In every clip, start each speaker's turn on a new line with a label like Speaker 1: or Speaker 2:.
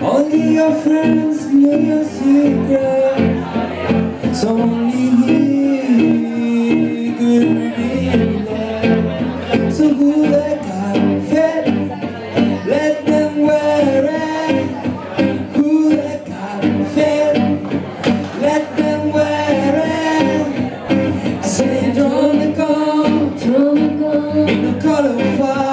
Speaker 1: Only your friends know your secret. So only he could reveal that So who that can fit Let them wear it. Who that can fit Let them wear it. I say drum the gong Drum the gong In the color of fire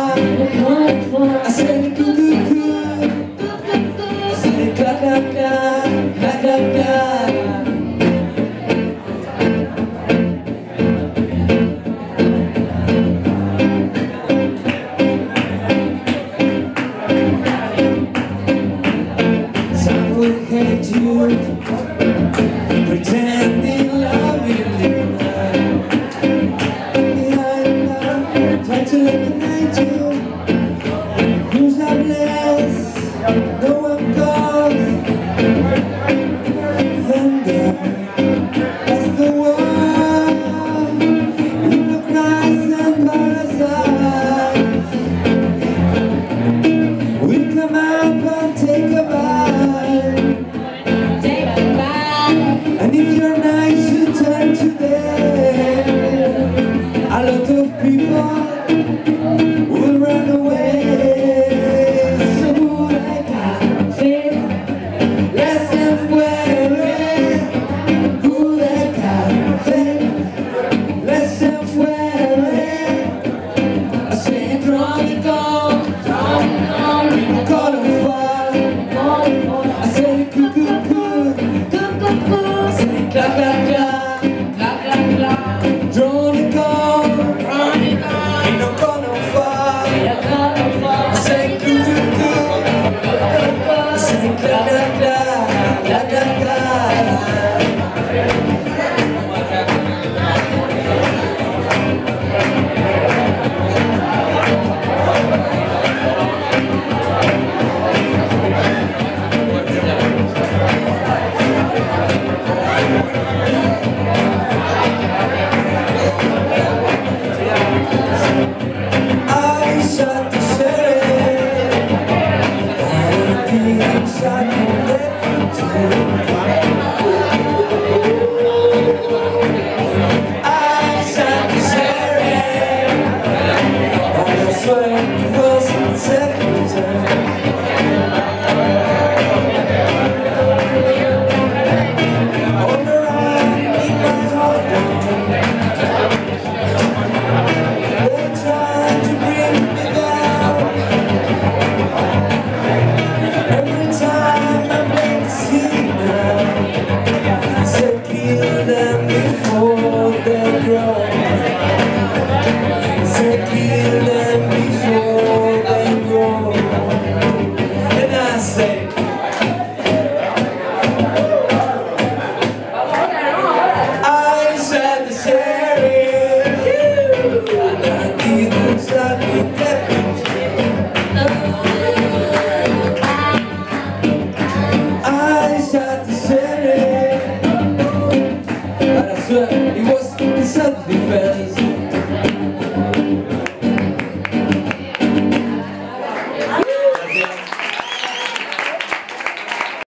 Speaker 1: Inside, left to